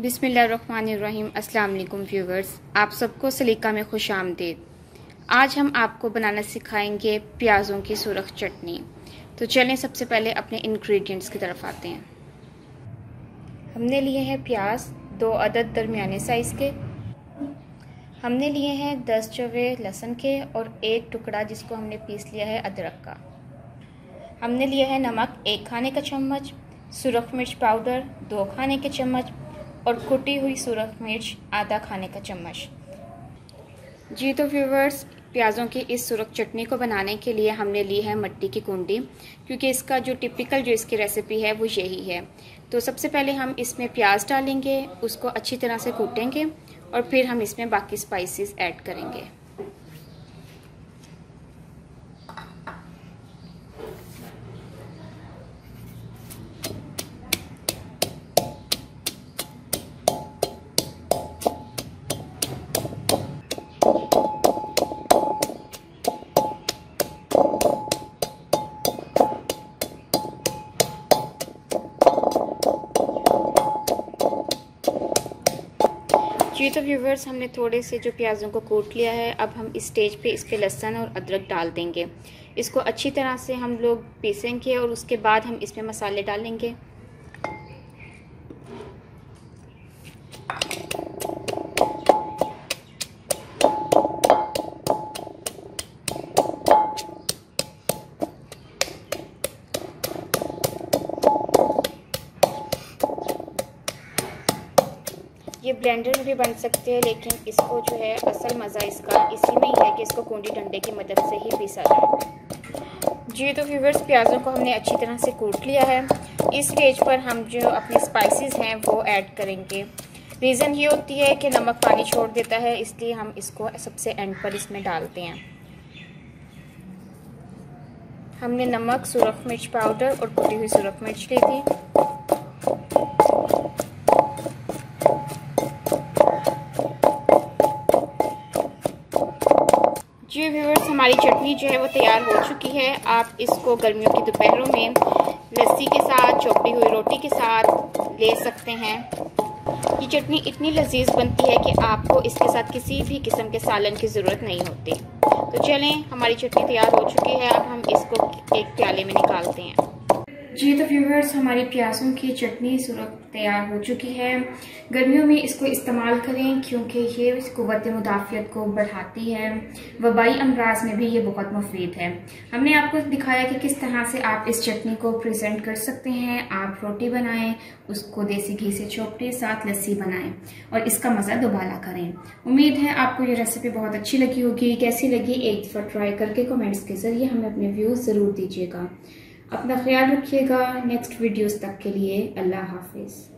बिसमीम वालेकुम व्यूवर्स, आप सबको सलीका में खुश आमदेद। आज हम आपको बनाना सिखाएँगे प्याज़ों की सुरख चटनी। तो चलें सबसे पहले अपने इंग्रेडिएंट्स की तरफ़ आते हैं। हमने लिए हैं प्याज दो अदद दरमियाने साइज़ के। हमने लिए हैं दस चवे लहसुन के और एक टुकड़ा जिसको हमने पीस लिया है अदरक का। हमने लिया है नमक एक खाने का चम्मच, सुरख मिर्च पाउडर दो खाने के चम्मच और कुटी हुई सूरख मिर्च आधा खाने का चम्मच। जी तो व्यूवर्स प्याज़ों की इस सुरख चटनी को बनाने के लिए हमने ली है मट्टी की कुंडी, क्योंकि इसका जो टिपिकल जो इसकी रेसिपी है, वो यही है। तो सबसे पहले हम इसमें प्याज डालेंगे, उसको अच्छी तरह से कूटेंगे और फिर हम इसमें बाकी स्पाइसेस ऐड करेंगे। जी तो व्यूवर्स हमने थोड़े से जो प्याज़ों को कूट लिया है, अब हम इस स्टेज पे इस पे लहसन और अदरक डाल देंगे। इसको अच्छी तरह से हम लोग पीसेंगे और उसके बाद हम इसमें मसाले डालेंगे। ये ब्लेंडर में भी बन सकते हैं, लेकिन इसको जो है असल मज़ा इसका इसी में ही है कि इसको कुंडी डंडे की मदद से ही पीसा जाए। जी तो व्यूवर्स प्याज़ों को हमने अच्छी तरह से कूट लिया है। इस स्टेज पर हम जो अपने स्पाइसेस हैं, वो ऐड करेंगे। रीज़न ये होती है कि नमक पानी छोड़ देता है, इसलिए हम इसको सबसे एंड पर इसमें डालते हैं। हमने नमक, सुरख मिर्च पाउडर और कुटी हुई सुरख मिर्च ली थी। जी व्यूवर्स हमारी चटनी जो है वो तैयार हो चुकी है। आप इसको गर्मियों की दोपहरों में लस्सी के साथ चौपी हुई रोटी के साथ ले सकते हैं। ये चटनी इतनी लजीज बनती है कि आपको इसके साथ किसी भी किस्म के सालन की ज़रूरत नहीं होती। तो चलें, हमारी चटनी तैयार हो चुकी है। अब हम इसको एक प्याले में निकालते हैं। जी तो व्यूवर्स हमारी प्यासों की चटनी सुरख तैयार हो चुकी है। गर्मियों में इसको इस्तेमाल करें, क्योंकि ये क़वत मुदाफ़ियत को बढ़ाती है। वबाई अमराज में भी ये बहुत मुफीद है। हमने आपको दिखाया कि किस तरह से आप इस चटनी को प्रेजेंट कर सकते हैं। आप रोटी बनाएँ, उसको देसी घी से चौपटे, साथ लस्सी बनाएँ और इसका मज़ा दोबारा करें। उम्मीद है आपको ये रेसिपी बहुत अच्छी लगी होगी। कैसी लगी, एक दफ़ा ट्राई करके कमेंट्स के ज़रिए हमें अपने व्यूज़ ज़रूर दीजिएगा। अपना ख्याल रखिएगा नेक्स्ट वीडियोस तक के लिए अल्लाह हाफिज़।